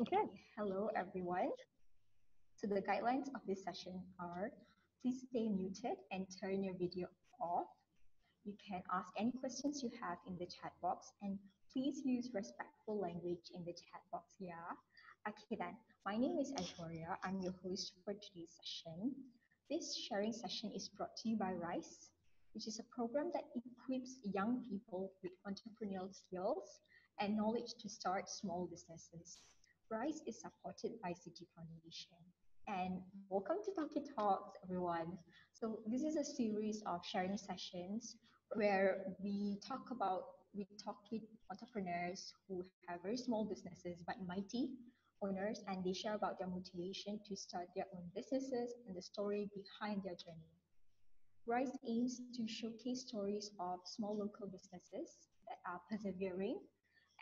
Okay. Hello, everyone. So the guidelines of this session are please stay muted and turn your video off. You can ask any questions you have in the chat box and please use respectful language in the chat box. Yeah. Okay then. My name is Aishwarya. I'm your host for today's session. This sharing session is brought to you by RYSE, which is a program that equips young people with entrepreneurial skills and knowledge to start small businesses. RYSE is supported by Citi Foundation. And welcome to Tauke Talks, everyone. So this is a series of sharing sessions where we talk about, we talk with entrepreneurs who have very small businesses but mighty owners and they share about their motivation to start their own businesses and the story behind their journey. RYSE aims to showcase stories of small local businesses that are persevering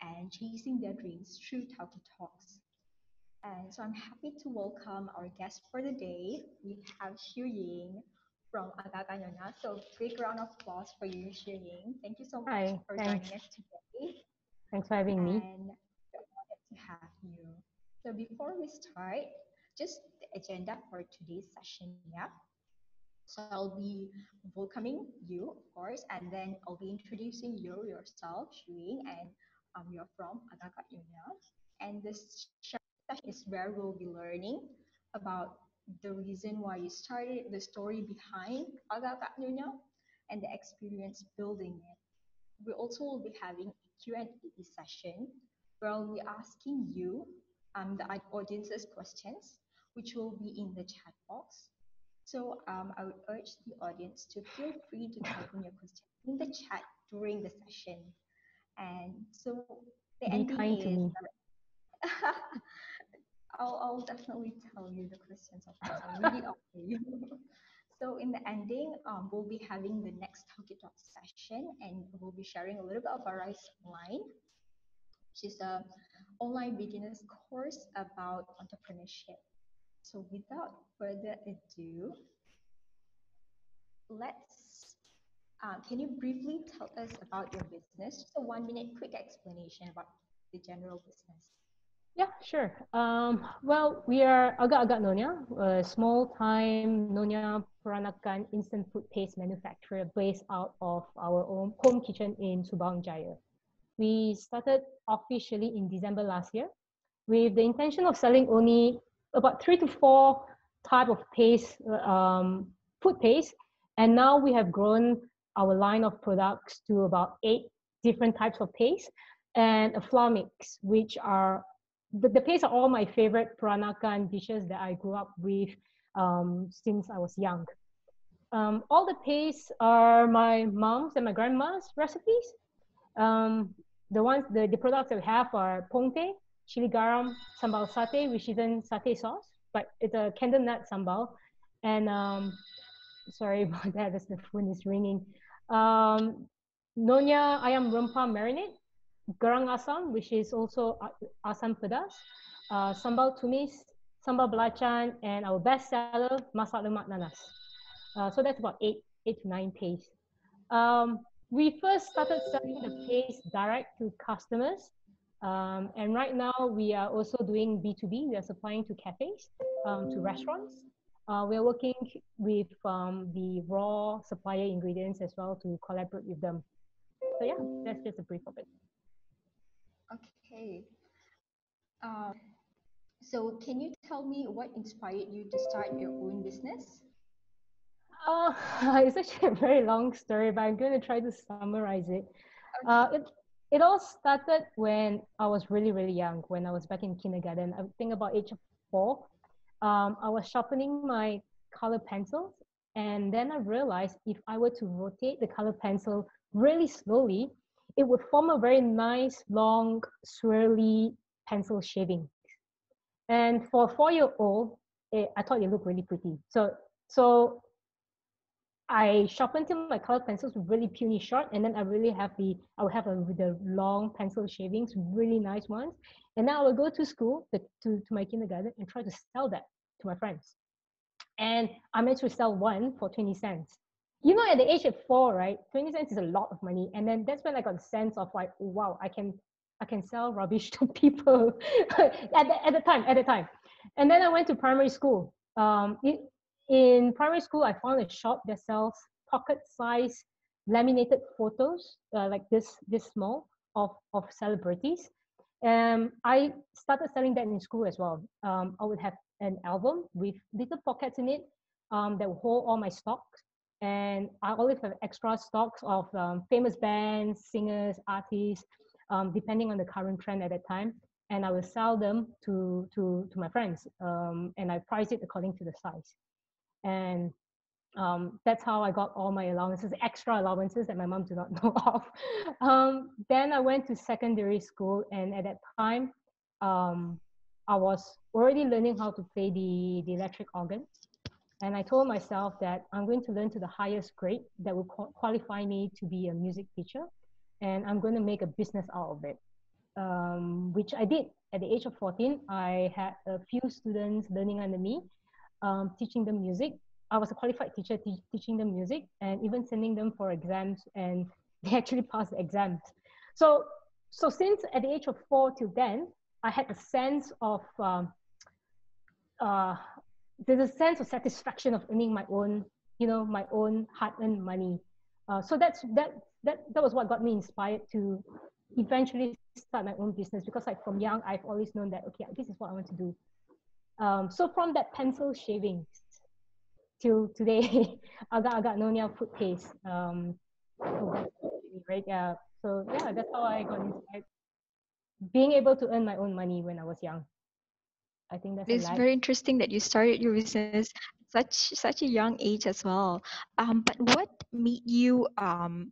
and chasing their dreams through Tauke Talks. And so I'm happy to welcome our guest for the day. We have Shwe Ying from Agak-agak Nyonya. So big round of applause for you, Shwe Ying. Thank you so much Hi, for thanks. joining us today. Thanks for having me. And we're honored to have you. So before we start, just the agenda for today's session, yeah. So I'll be welcoming you, of course, and then I'll be introducing you yourself, Shwe Ying, and um, you're from Agak-agak Nyonya. And this session is where we'll be learning about the reason why you started, the story behind Agak-agak Nyonya, and the experience building it. We also will be having a Q&A session where we'll be asking you, um, the audience's questions, which will be in the chat box. So um, I would urge the audience to feel free to type in your question in the chat during the session. And so the Be ending kind to is me. I'll, I'll definitely tell you the questions of course. I'll read it for you. so in the ending, um, we'll be having the next Tauke Talk session and we'll be sharing a little bit of our RYSE Online, which is a online beginners course about entrepreneurship. So without further ado, let's, uh, can you briefly tell us about your business? Just a one minute quick explanation about the general business. Yeah, sure. Um, well, we are Agak-agak Nyonya, a small-time Nonya Peranakan instant food paste manufacturer based out of our own home kitchen in Subang Jaya. We started officially in December last year with the intention of selling only about three to four type of paste, um, food paste, and now we have grown our line of products to about eight different types of paste and a flour mix, which are the, the paste are all my favorite Peranakan dishes that I grew up with um, since I was young. Um, all the pastes are my mom's and my grandma's recipes. Um, the ones, the, the products that we have are pongteh, chili garam, sambal satay, which isn't satay sauce, but it's a candle nut sambal. And um, sorry about that, as the phone is ringing. Um, Nonya ayam rempah marinade, garang asam, which is also asam pedas, uh, sambal tumis, sambal belacan, and our best seller, masak lemak nanas. Uh, so that's about eight, eight to nine paste. Um, we first started selling the paste direct to customers. Um, and right now we are also doing B2B. We are supplying to cafes, um, to restaurants. Uh, we're working with um, the raw supplier ingredients as well to collaborate with them. So yeah, that's just a brief of it. Okay. Um, so can you tell me what inspired you to start your own business? Uh, it's actually a very long story, but I'm going to try to summarize it. Uh, it, it all started when I was really, really young, when I was back in kindergarten. I think about age of four. Um, I was sharpening my color pencils, and then I realized if I were to rotate the color pencil really slowly, it would form a very nice, long, swirly pencil shaving. And for a four-year-old, it, I thought it looked really pretty. So, so I sharpened till my color pencils really puny short, and then I really have the I would have a, the long pencil shavings, really nice ones. And now I would go to school to, to, to my kindergarten and try to sell that to my friends. And I managed to sell one for 20 cents. You know, at the age of four, right? 20 cents is a lot of money. And then that's when I got the sense of like, wow, I can I can sell rubbish to people at, the, at the time, at the time. And then I went to primary school. Um, it, in primary school, I found a shop that sells pocket-sized laminated photos, uh, like this, this small, of, of celebrities. And I started selling that in school as well. Um, I would have an album with little pockets in it um, that will hold all my stocks. And I always have extra stocks of um, famous bands, singers, artists, um, depending on the current trend at that time. And I will sell them to, to, to my friends. Um, and I price it according to the size. And um, that's how I got all my allowances, extra allowances that my mom did not know of. Um, then I went to secondary school, and at that time, um, I was already learning how to play the, the electric organ. And I told myself that I'm going to learn to the highest grade that will qualify me to be a music teacher. And I'm going to make a business out of it, um, which I did. At the age of 14, I had a few students learning under me, um, teaching them music. I was a qualified teacher te- teaching them music and even sending them for exams, and they actually passed the exams. So, so since at the age of four till then, I had a sense of um, uh, there's a sense of satisfaction of earning my own, you know, my own hard-earned money. Uh, so that's that that that was what got me inspired to eventually start my own business because like from young I've always known that okay this is what I want to do. Um, so from that pencil shavings till today, agak agak Nyonya food paste. Um, right? Yeah. So yeah, that's how I got inspired. Being able to earn my own money when I was young. I think that's it's very interesting that you started your business such such a young age as well. Um, but what made you um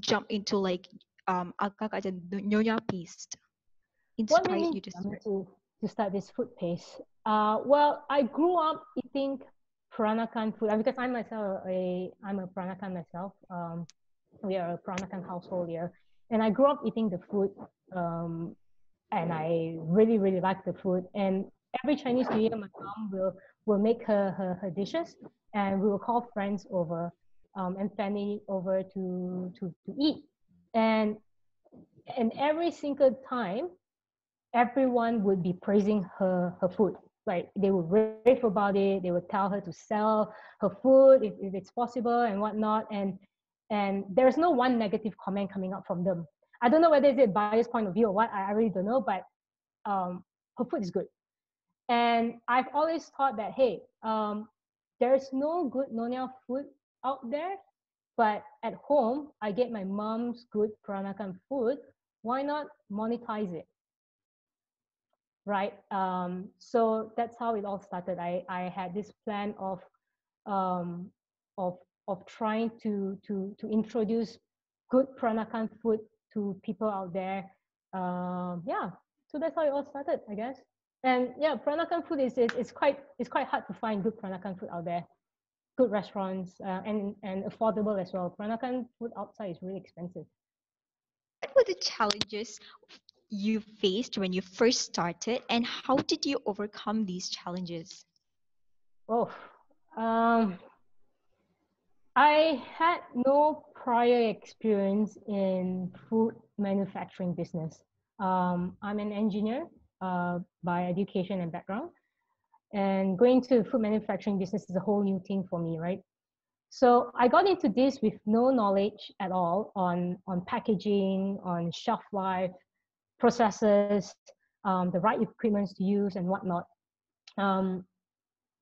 jump into like um agak aja nyonya paste? Inspired you to start? to to start this food paste? Uh, well, I grew up eating Peranakan food because I'm myself a I'm a Peranakan myself. Um, we are a Peranakan household here, and I grew up eating the food. Um, and I really really like the food. And every Chinese New Year, my mom will will make her her, her dishes, and we will call friends over um, and family over to to to eat. And and every single time, everyone would be praising her her food. Like they would rave about it. They would tell her to sell her food if, if it's possible and whatnot. And and there's no one negative comment coming out from them. I don't know whether it's a biased point of view or what. I, really don't know, but um, her food is good. And I've always thought that, hey, um, there's no good Nyonya food out there, but at home, I get my mom's good Peranakan food. Why not monetize it? Right. Um, so that's how it all started. I, I had this plan of um, of of trying to to to introduce good Peranakan food to people out there. Um, yeah, so that's how it all started, I guess. And yeah, Peranakan food is, is, is quite it's quite hard to find good Peranakan food out there. Good restaurants uh, and and affordable as well. Peranakan food outside is really expensive. What were the challenges you faced when you first started, and how did you overcome these challenges? Oh, um, I had no prior experience in food manufacturing business. Um, I'm an engineer uh, by education and background. And going to food manufacturing business is a whole new thing for me, right? So I got into this with no knowledge at all on, on packaging, on shelf life, processes, um, the right equipment to use and whatnot. Um,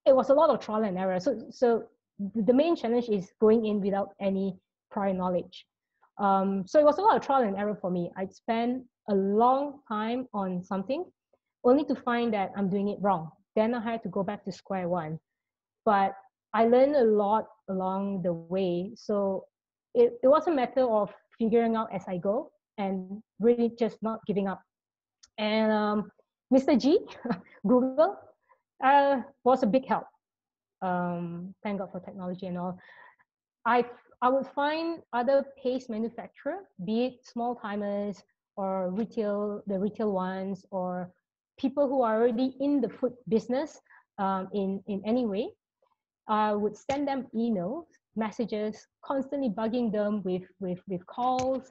it was a lot of trial and error. So, so the main challenge is going in without any prior knowledge. Um, so it was a lot of trial and error for me. I'd spend a long time on something only to find that I'm doing it wrong. Then I had to go back to square one. But I learned a lot along the way. So it, it was a matter of figuring out as I go and really just not giving up. And um, Mr. G, Google, uh, was a big help. Um, thank God for technology and all. I I would find other paste manufacturer, be it small timers or retail, the retail ones, or people who are already in the food business um, in, in any way, I would send them emails, messages, constantly bugging them with, with, with calls,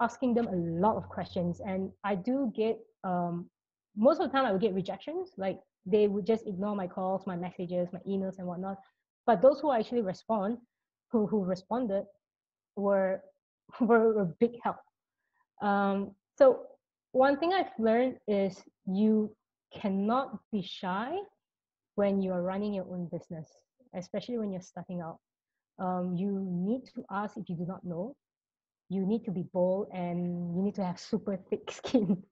asking them a lot of questions, and I do get um, most of the time I would get rejections. Like they would just ignore my calls, my messages, my emails, and whatnot. But those who actually respond, who who responded, were were a big help. Um, so one thing I've learned is you cannot be shy when you are running your own business, especially when you're starting out. Um, you need to ask if you do not know. You need to be bold and you need to have super thick skin.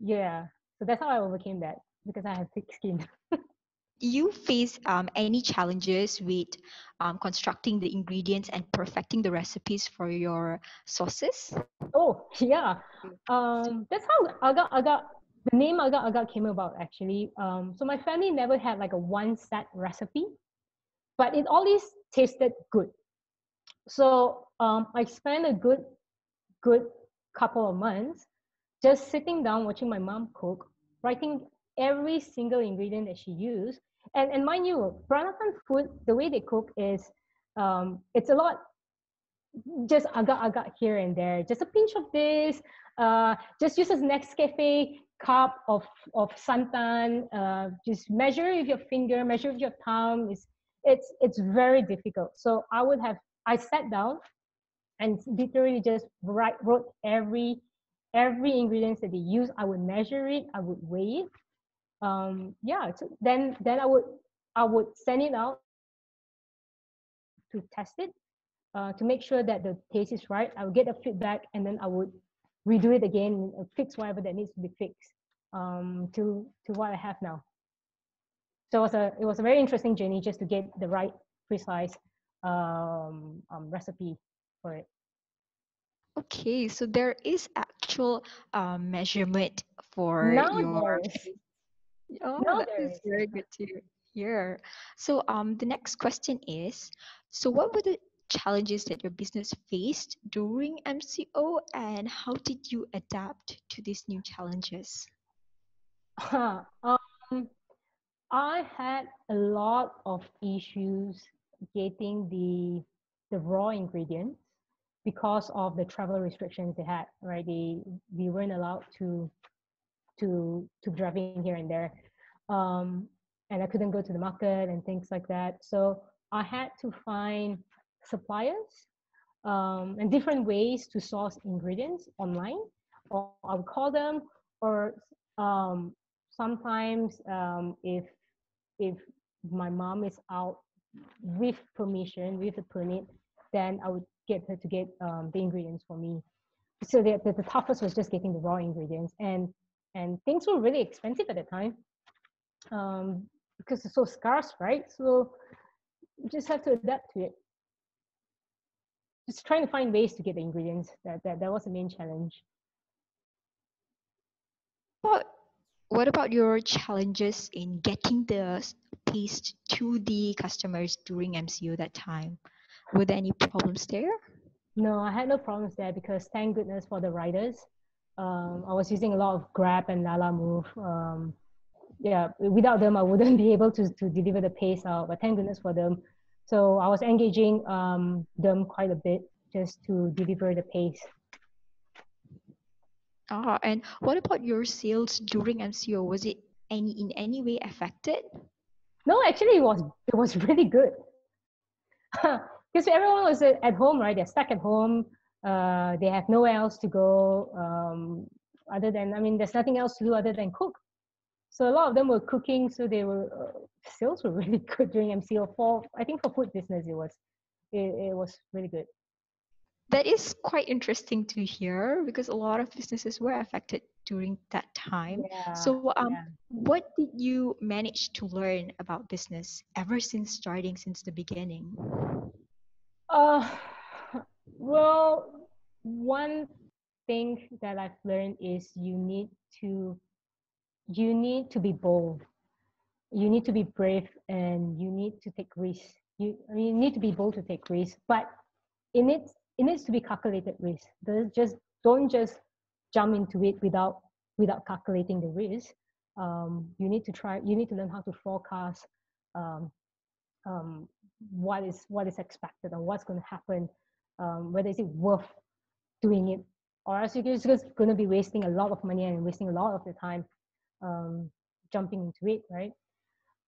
yeah. So that's how I overcame that because I have thick skin. you face um, any challenges with um, constructing the ingredients and perfecting the recipes for your sauces? Oh yeah, um, that's how agak agak the name agak agak came about actually. Um, so my family never had like a one set recipe, but it always tasted good. So um, I spent a good good couple of months just sitting down watching my mom cook, writing every single ingredient that she used and and mind you, Peranakan food, the way they cook is um, it's a lot just agak-agak here and there, just a pinch of this, uh, just use a Nescafe cup of of santan, uh, just measure with your finger, measure with your thumb. It's it's it's very difficult. So I would have I sat down and literally just write wrote every every ingredients that they use. I would measure it, I would weigh it, um, yeah, so then then I would I would send it out to test it uh, to make sure that the taste is right. I would get the feedback and then I would redo it again and fix whatever that needs to be fixed um, to to what I have now. So it was a it was a very interesting journey just to get the right precise um, um, recipe for it. Okay, so there is actual uh, measurement for now your Oh, No, that is. very good to hear. So, um, the next question is, so what were the challenges that your business faced during MCO, and how did you adapt to these new challenges? um, I had a lot of issues getting the the raw ingredients because of the travel restrictions they had. Right, they we weren't allowed to to to driving here and there, um, and I couldn't go to the market and things like that. So I had to find suppliers um, and different ways to source ingredients online, or I would call them, or um, sometimes um, if if my mom is out with permission, with a permit, then I would get her to get um, the ingredients for me. So the, the, the toughest was just getting the raw ingredients, and and things were really expensive at the time um, because it's so scarce, right? So you just have to adapt to it. Just trying to find ways to get the ingredients. That that, that was the main challenge. What what about your challenges in getting the paste to the customers during MCO that time? Were there any problems there? No, I had no problems there because thank goodness for the riders. Um, I was using a lot of Grab and Lalamove. Um, yeah, without them, I wouldn't be able to, to deliver the pace out, but thank goodness for them. So I was engaging um, them quite a bit just to deliver the pace. Ah, and what about your sales during MCO? Was it any in any way affected? No, actually, it was it was really good because everyone was at home, right? They're stuck at home. Uh, they have nowhere else to go um, other than I mean, there's nothing else to do other than cook. So a lot of them were cooking, so they were uh, sales were really good during MCO. For I think for food business, it was it, it was really good. That is quite interesting to hear because a lot of businesses were affected during that time. Yeah. So, um, yeah. what did you manage to learn about business ever since starting since the beginning? Uh, well, one thing that I've learned is you need to you need to be bold. You need to be brave and you need to take risks. You, you need to be bold to take risks, but in it it needs to be calculated risk. There's just don't just jump into it without without calculating the risk. Um, you need to try. You need to learn how to forecast um, um, what is what is expected and what's going to happen. Um, whether is it worth doing it or else you're just going to be wasting a lot of money and wasting a lot of your time um, jumping into it, right?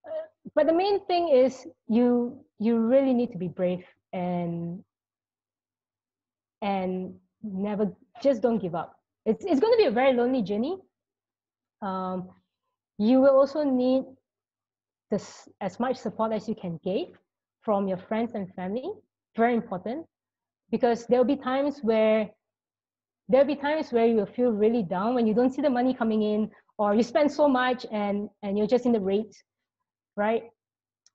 Uh, but the main thing is you you really need to be brave and and never just don't give up. It's it's going to be a very lonely journey. Um, you will also need this as much support as you can get from your friends and family. Very important because there'll be times where there'll be times where you'll feel really down when you don't see the money coming in or you spend so much and and you're just in the rate right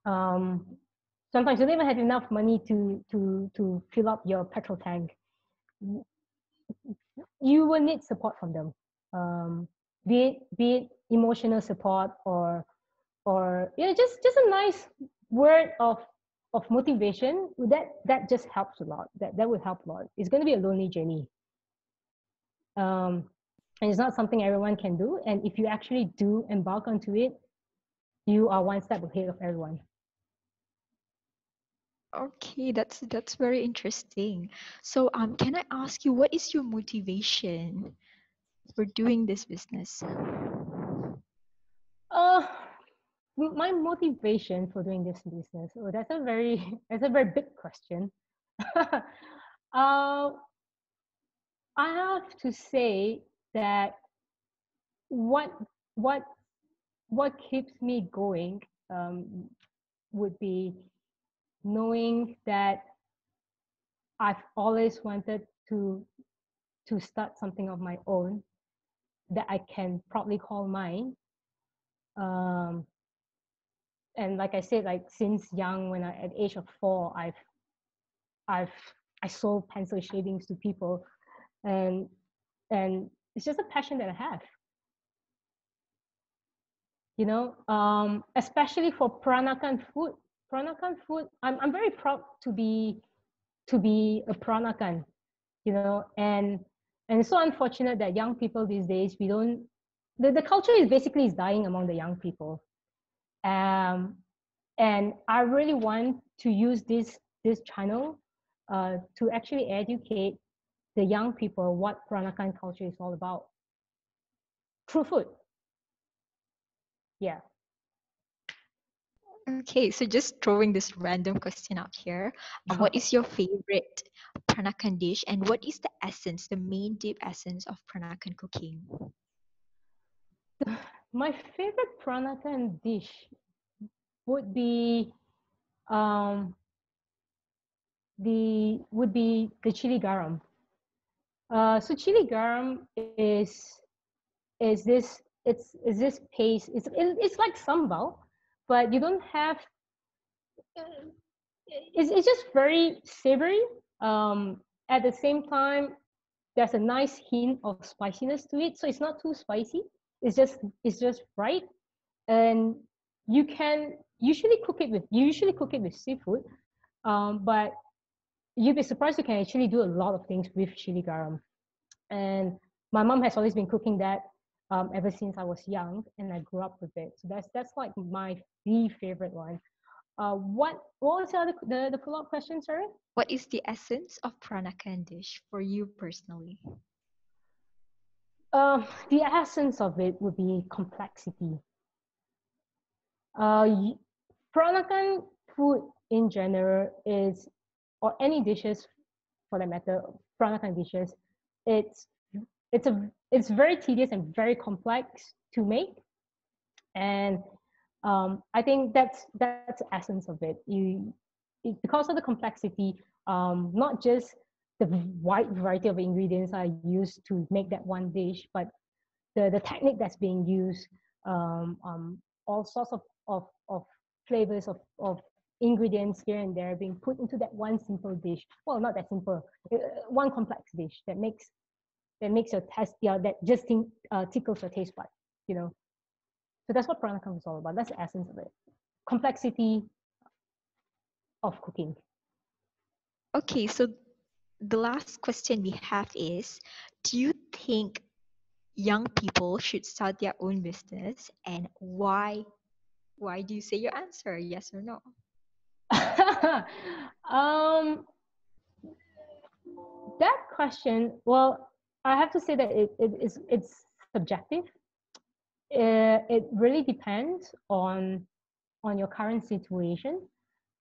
um, sometimes you don't even have enough money to to to fill up your petrol tank you will need support from them um, be it be it emotional support or or you know just just a nice word of of motivation that that just helps a lot that that will help a lot it's going to be a lonely journey um, and it's not something everyone can do. And if you actually do embark onto it, you are one step ahead of everyone. Okay, that's that's very interesting. So, um, can I ask you what is your motivation for doing this business? Uh, my motivation for doing this business. Oh, that's a very that's a very big question. uh, I have to say that what what what keeps me going um, would be knowing that I've always wanted to to start something of my own that I can probably call mine. Um, and like I said, like since young, when I at age of four, I've I've I sold pencil shavings to people and and it's just a passion that I have. You know, um, especially for Peranakan food. Peranakan food, I'm I'm very proud to be to be a Peranakan, you know, and and it's so unfortunate that young people these days we don't the, the culture is basically is dying among the young people. Um, and I really want to use this this channel uh, to actually educate the young people what Peranakan culture is all about through food. Yeah. Okay, so just throwing this random question out here. Um, what is your favorite Peranakan dish and what is the essence, the main deep essence of Peranakan cooking? My favorite Peranakan dish would be um, the would be the chili garam. Uh, so chili garam is is this it's is this paste? It's it's like sambal, but you don't have. It's it's just very savory. Um, at the same time, there's a nice hint of spiciness to it, so it's not too spicy. It's just it's just right, and you can usually cook it with you usually cook it with seafood, um, but you'd be surprised you can actually do a lot of things with chili garam. And my mom has always been cooking that um, ever since I was young, and I grew up with it. So that's that's like my the favorite one. Uh, what what was the other the, the follow up question, sorry? What is the essence of Peranakan dish for you personally? Um, the essence of it would be complexity. Uh, Peranakan food in general is or any dishes for that matter, Peranakan dishes, it's it's a it's very tedious and very complex to make, and um, I think that's that's the essence of it. You it, because of the complexity, um, not just the wide variety of ingredients are used to make that one dish, but the the technique that's being used, um, um, all sorts of of, of flavors of, of ingredients here and there being put into that one simple dish. Well, not that simple, uh, one complex dish that makes that makes your taste, yeah, that just think, uh, tickles your taste bud, you know. So that's what Peranakan is all about. That's the essence of it. Complexity of cooking. Okay, so the last question we have is Do you think young people should start their own business and why? Why do you say your answer? Yes or no? um, that question, well, I have to say that it, it is it's subjective. Uh, it really depends on on your current situation,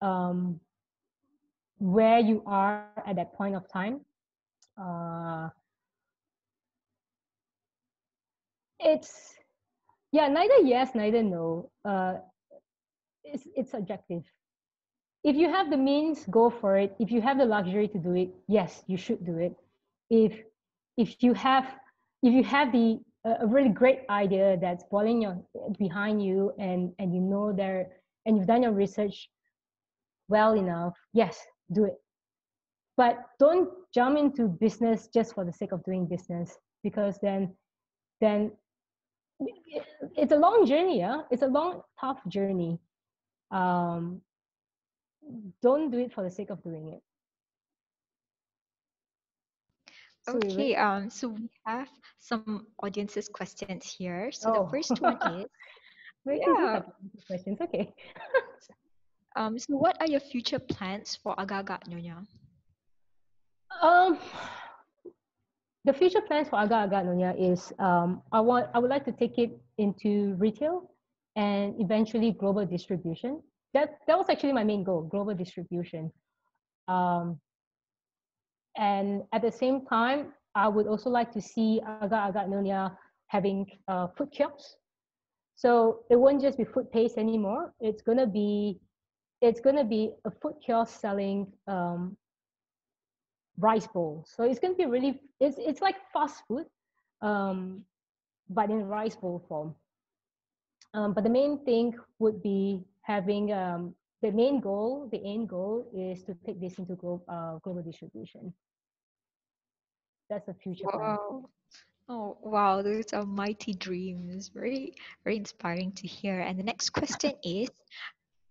um, where you are at that point of time. Uh, it's yeah, neither yes, neither no. Uh, it's it's subjective. If you have the means, go for it. If you have the luxury to do it, yes, you should do it. If if you have if you have the a really great idea that's boiling your behind you and and you know there and you've done your research well enough yes do it. But don't jump into business just for the sake of doing business because then then it's a long journey yeah? It's a long tough journey. Um don't do it for the sake of doing it So okay, um, so we have some audiences questions here. So Oh. the first one is, Yeah. questions. Okay. um, so what are your future plans for Agak-Agak Nyonya? Um, the future plans for Agak Agak Nyonya is um, I want I would like to take it into retail and eventually global distribution. That that was actually my main goal, global distribution. Um, and at the same time, I would also like to see Agak Agak Nyonya having uh, food kiosks. So it won't just be food paste anymore. It's gonna be it's gonna be a food kiosk selling um, rice bowl. So it's to be really it's it's like fast food, um, but in rice bowl form. Um, but the main thing would be having um, the main goal. The end goal is to take this into global uh, global distribution. That's the future. Wow. Oh, wow, those are mighty dreams. Very, very inspiring to hear. And the next question is,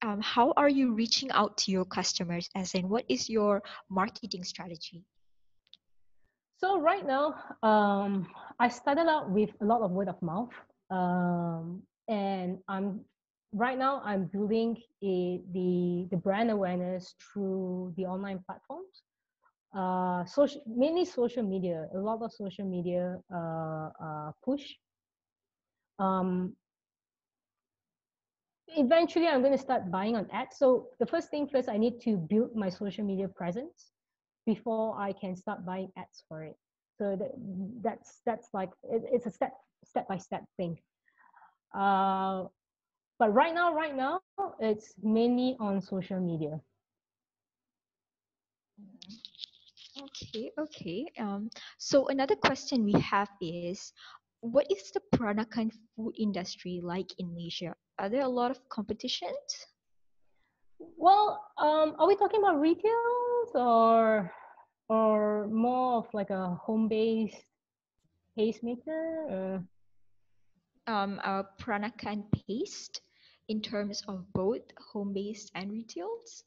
um, how are you reaching out to your customers? As in, what is your marketing strategy? So right now, um, I started out with a lot of word of mouth, um, and I'm right now I'm building a, the the brand awareness through the online platforms, uh, social mainly social media, a lot of social media uh, uh, push. Um, eventually, I'm going to start buying on ads. So the first thing first, I need to build my social media presence before I can start buying ads for it. So that, that's that's like it, it's a step step by step thing. Uh, but right now, right now, it's mainly on social media. Okay, okay. Um, so another question we have is, what is the Peranakan food industry like in Malaysia? Are there a lot of competitions? Well, um, are we talking about retails or or more of like a home-based pacemaker? Um, our Peranakan paste in terms of both home-based and retails?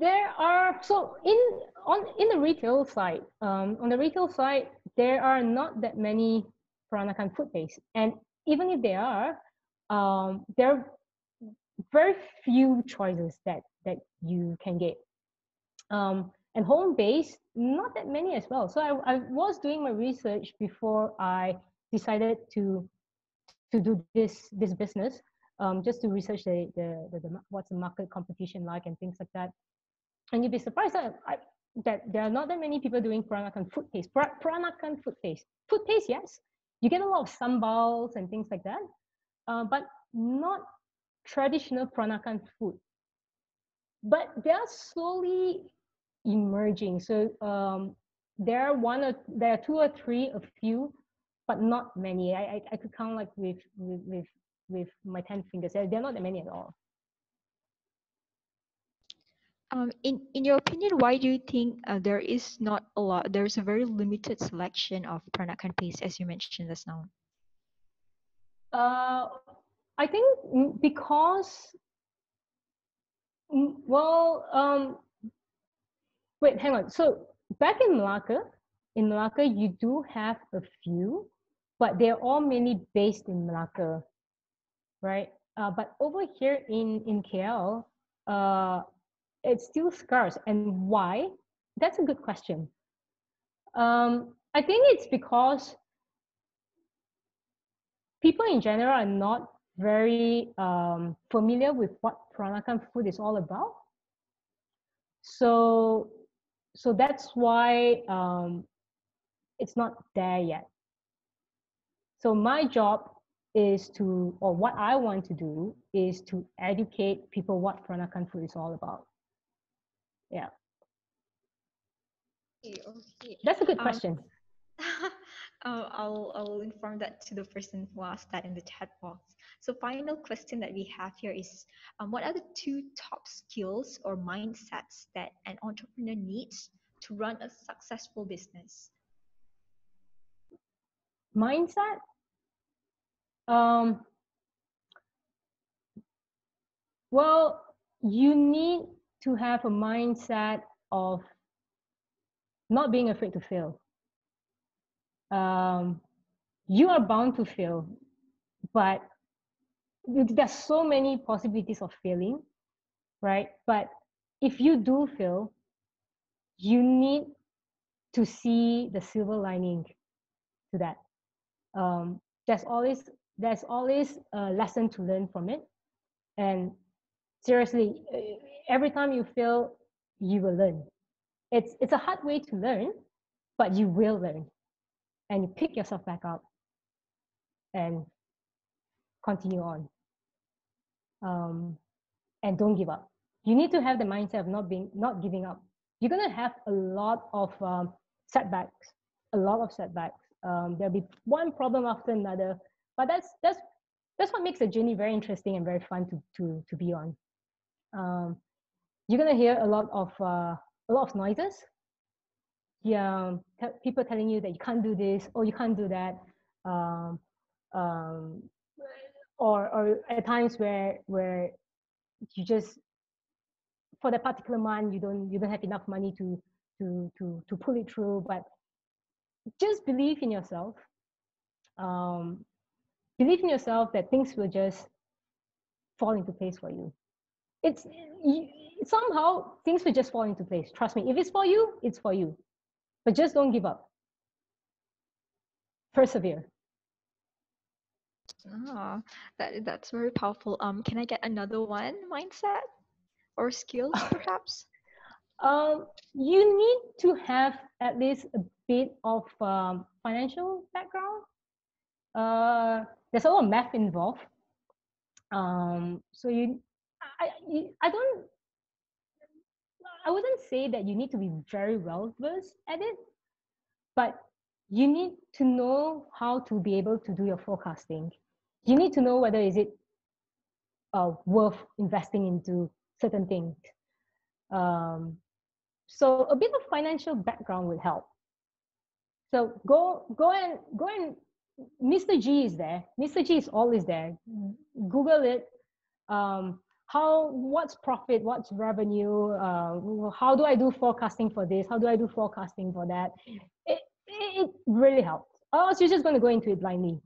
there are so in on in the retail side um, on the retail side there are not that many Peranakan food base and even if there are um, there are very few choices that that you can get. Um, and home based not that many as well. So I, I was doing my research before I decided to to do this this business um, just to research the, the, the, the what's the market competition like and things like that and you'd be surprised that, I, that there are not that many people doing Peranakan food paste. Per- Peranakan food paste. Food paste, yes. You get a lot of sambals and things like that, uh, but not traditional Peranakan food. But they are slowly emerging. So um, there are one or there are two or three, a few, but not many. I I, I could count like with with with, with my ten fingers. They're not that many at all. Um, in, in your opinion, why do you think uh, there is not a lot, there's a very limited selection of Peranakan paste as you mentioned just now? Uh, I think because, well, um, wait, hang on. So back in Malacca, in Malacca, you do have a few, but they're all mainly based in Malacca, right? Uh, but over here in in KL, uh, it's still scarce. And why? That's a good question. Um, I think it's because people in general are not very um, familiar with what Peranakan food is all about. So, so that's why um, it's not there yet. So my job is to, or what I want to do is to educate people what Peranakan food is all about. Yeah. Okay, okay. That's a good Um, question. Uh, I'll I'll inform that to the person who asked that in the chat box. So final question that we have here is, um, what are the two top skills or mindsets that an entrepreneur needs to run a successful business? Mindset um well you need to have a mindset of not being afraid to fail. Um you are bound to fail but there's so many possibilities of failing right? But if you do fail you need to see the silver lining to that um, there's always there's always a lesson to learn from it. And seriously every time you fail you will learn. It's it's a hard way to learn but you will learn. And you pick yourself back up and continue on. Um, and don't give up. You need to have the mindset of not being not giving up. You're going to have a lot of um, setbacks a lot of setbacks um, there'll be one problem after another. But that's that's that's what makes the journey very interesting and very fun to to to be on. Um, you're gonna hear a lot of uh, a lot of noises. Yeah te- people telling you that you can't do this or you can't do that. Um, um, or or at times where where you just for that particular month you don't you don't have enough money to to to to pull it through but just believe in yourself. Um, believe in yourself that things will just fall into place for you. It's you, somehow things will just fall into place. Trust me if it's for you it's for you. But just don't give up. Persevere. Ah, that that's very powerful. Um, can I get another one mindset or skills perhaps? um, you need to have at least a bit of um, financial background. Uh, there's a lot of math involved. Um, so you, I, I don't, I wouldn't say that you need to be very well versed at it, but you need to know how to be able to do your forecasting. You need to know whether is it uh, worth investing into certain things. Um, so a bit of financial background will help. So go go and go and Mr. G is there. Mr. G is always there. Google it. Um, how what's profit? What's revenue? Uh, how do I do forecasting for this? How do I do forecasting for that? It it, really helps. Or else you're just going to go into it blindly.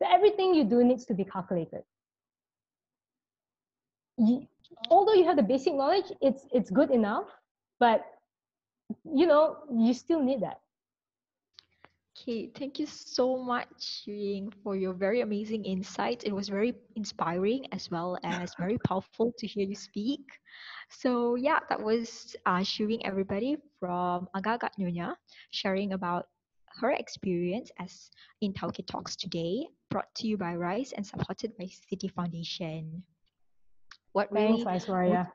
So everything you do needs to be calculated. You, although you have the basic knowledge, it's it's good enough, but you know you still need that. Okay, thank you so much, Ying, for your very amazing insights. It was very inspiring as well as very powerful to hear you speak. So yeah, that was uh, Shwe Ying everybody from Agak Nyonya sharing about her experience as in Tauke Talks today, brought to you by RYSE and supported by Citi Foundation. What Thanks, really Aishwarya.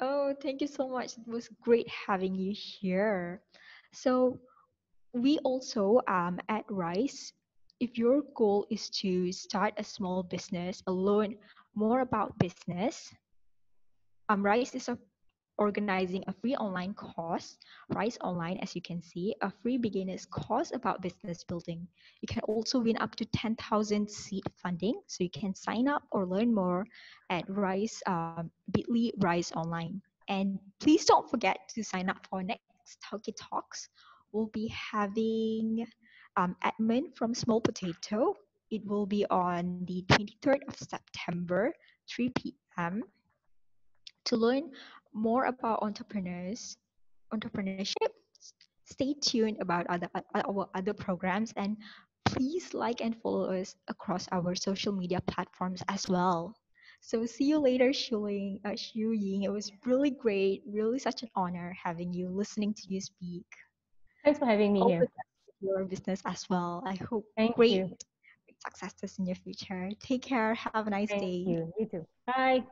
Oh, thank you so much. It was great having you here. So, we also um, at RYSE, if your goal is to start a small business or learn more about business, um, RYSE is a, organizing a free online course, RYSE Online, as you can see, a free beginner's course about business building. You can also win up to 10,000 seed funding, so you can sign up or learn more at RYSE um, Bitly RYSE Online. And please don't forget to sign up for next Tauke Talks. We'll be having um, admin from Small Potato. It will be on the 23rd of September, 3 p.m. To learn more about entrepreneurs, entrepreneurship, stay tuned about other our other programs and please like and follow us across our social media platforms as well. So see you later, Shwe Ying. Uh, Ying. It was really great, really such an honor having you, listening to you speak. Thanks for having me here. the best with your business as well. I hope Thank great, you. great successes in your future. Take care. Have a nice day. Thank day. you. You too. Bye.